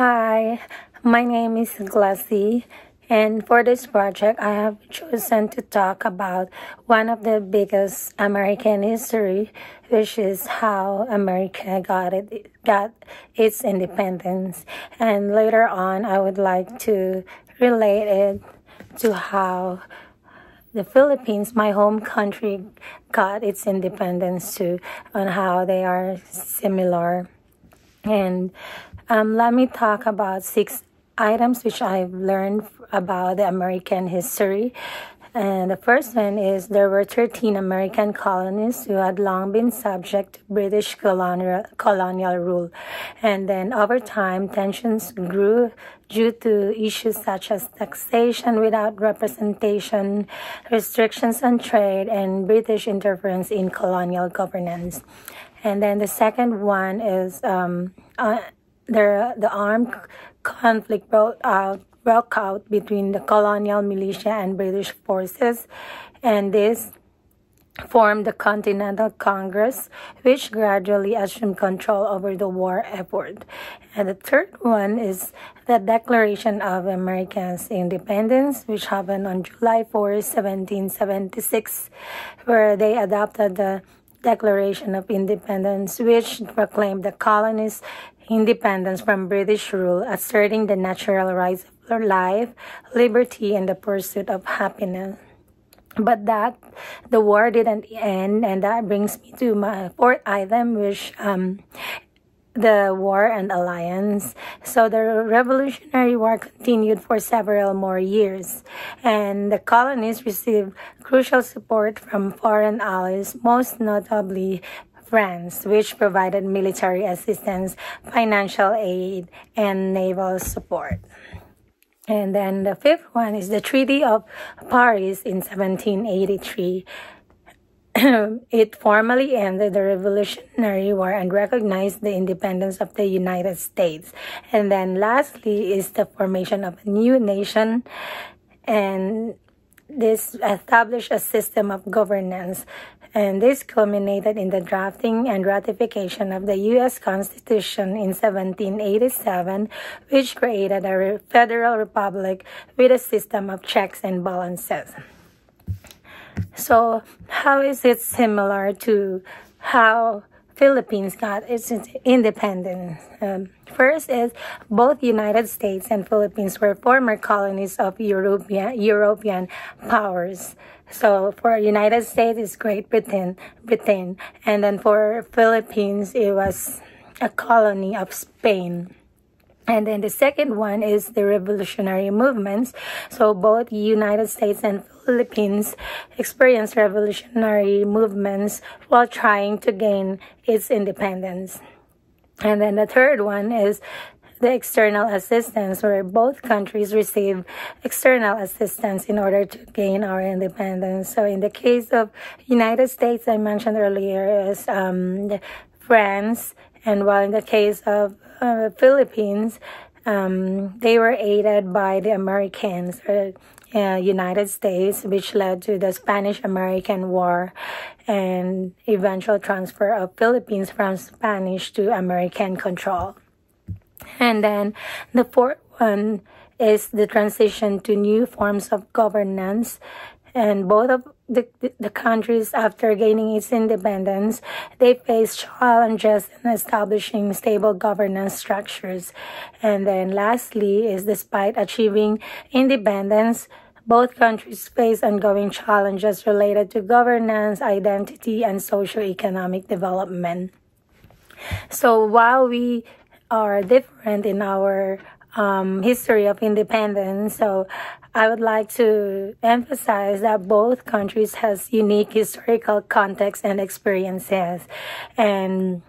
Hi, my name is Glecy, and for this project, I have chosen to talk about one of the biggest American history, which is how America got it got its independence. And later on, I would like to relate it to how the Philippines, my home country, got its independence too, on how they are similar. And um, let me talk about six items which I've learned about the American history. And the first one is there were 13 American colonies who had long been subject to British colonial, colonial rule. And then over time, tensions grew due to issues such as taxation without representation, restrictions on trade, and British interference in colonial governance. And then the second one is um, uh, the, the armed conflict broke out, broke out between the colonial militia and British forces, and this formed the Continental Congress, which gradually assumed control over the war effort. And the third one is the Declaration of Americans' Independence, which happened on July 4, 1776, where they adopted the Declaration of Independence, which proclaimed the colonies' independence from British rule, asserting the natural rights of life, liberty, and the pursuit of happiness. But that the war didn't end, and that brings me to my fourth item, which um, the war and alliance. So the Revolutionary War continued for several more years, and the colonies received crucial support from foreign allies, most notably France, which provided military assistance, financial aid, and naval support. And then the fifth one is the Treaty of Paris in 1783 it formally ended the Revolutionary War and recognized the independence of the United States. And then lastly is the formation of a new nation and this established a system of governance and this culminated in the drafting and ratification of the U.S. Constitution in 1787, which created a federal republic with a system of checks and balances. So how is it similar to how Philippines got its independence? Um, first is both United States and Philippines were former colonies of European European powers. So for United States it's Great Britain, Britain, and then for Philippines it was a colony of Spain. And then the second one is the revolutionary movements. So both United States and Philippines experienced revolutionary movements while trying to gain its independence. And then the third one is the external assistance where both countries receive external assistance in order to gain our independence. So in the case of United States, I mentioned earlier is um, France and while in the case of uh, Philippines, um, they were aided by the Americans, uh, uh, United States, which led to the Spanish-American War and eventual transfer of Philippines from Spanish to American control. And then the fourth one is the transition to new forms of governance and both of the, the countries after gaining its independence they face challenges in establishing stable governance structures. And then lastly is despite achieving independence both countries face ongoing challenges related to governance identity and socio-economic development. So while we are different in our um, history of independence. So I would like to emphasize that both countries has unique historical context and experiences. And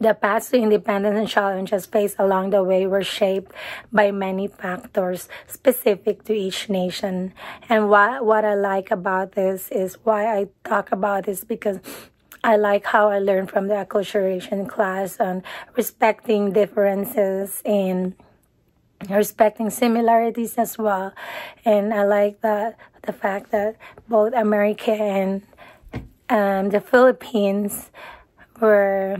the paths to independence and challenges faced along the way were shaped by many factors specific to each nation. And what, what I like about this is why I talk about this because I like how I learned from the acculturation class on respecting differences in respecting similarities as well. And I like that the fact that both America and um, the Philippines were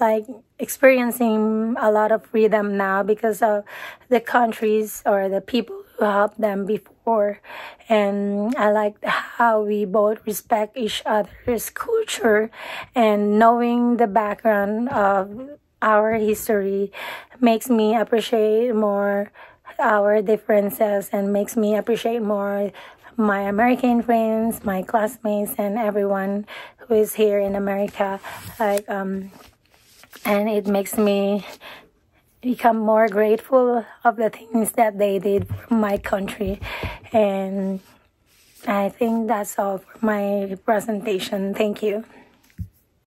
like experiencing a lot of freedom now because of the countries or the people who helped them before. And I like how we both respect each other's culture and knowing the background of our history makes me appreciate more our differences and makes me appreciate more my American friends, my classmates, and everyone who is here in America. Like, um, and it makes me become more grateful of the things that they did for my country. And I think that's all for my presentation. Thank you.